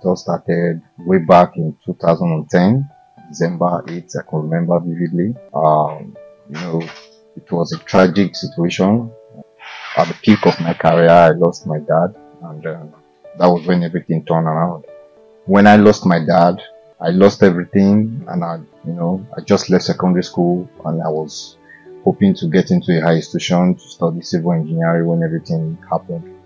It all started way back in 2010, December 8th. I can remember vividly. Um, you know, it was a tragic situation. At the peak of my career, I lost my dad, and uh, that was when everything turned around. When I lost my dad, I lost everything, and I, you know, I just left secondary school, and I was hoping to get into a high institution to study civil engineering when everything happened.